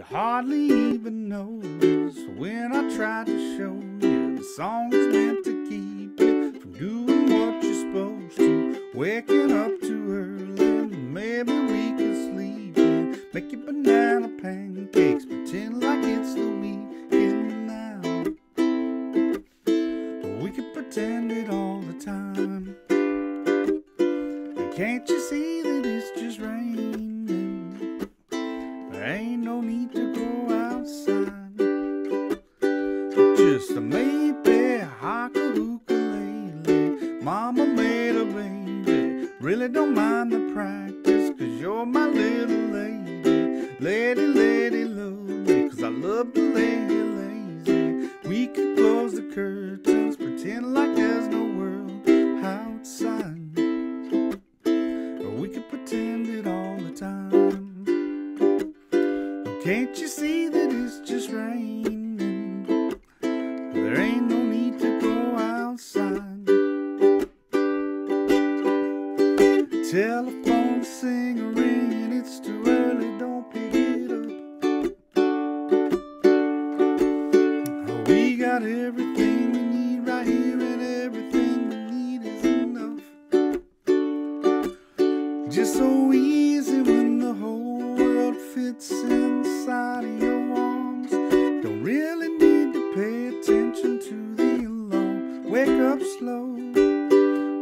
You hardly even notice when I try to show you the song is meant to keep you from doing what you're supposed to. Waking up too early, maybe we could sleep in. Make you banana pancakes, pretend like it's the weekend now. We could pretend it all the time. Can't you see that it's just raining? Ain't no need to go outside. Just a maybe hark. Mama made a baby. Really don't mind the practice, cause you're my little. Lady, lady, Can't you see that it's just raining? There ain't no need to go outside. Telephone sing a ring, it's too early, don't pick it up. We got everything we need right here, and everything we need is enough. Just so Wake up slow.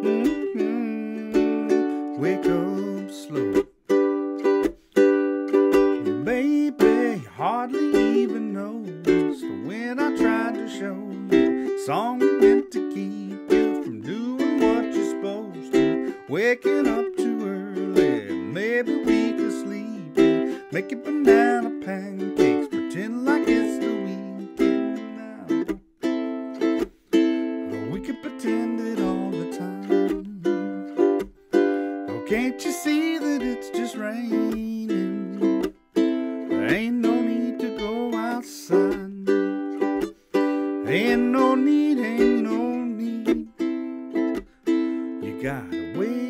Mhm. Wake up slow. Baby, hardly even noticed when I tried to show you. Song meant to keep you from doing what you're supposed to. Waking up too early, maybe we could sleep you banana pancakes, pretend like it's Can't you see that it's just raining? Ain't no need to go outside. Ain't no need, ain't no need. You gotta wait.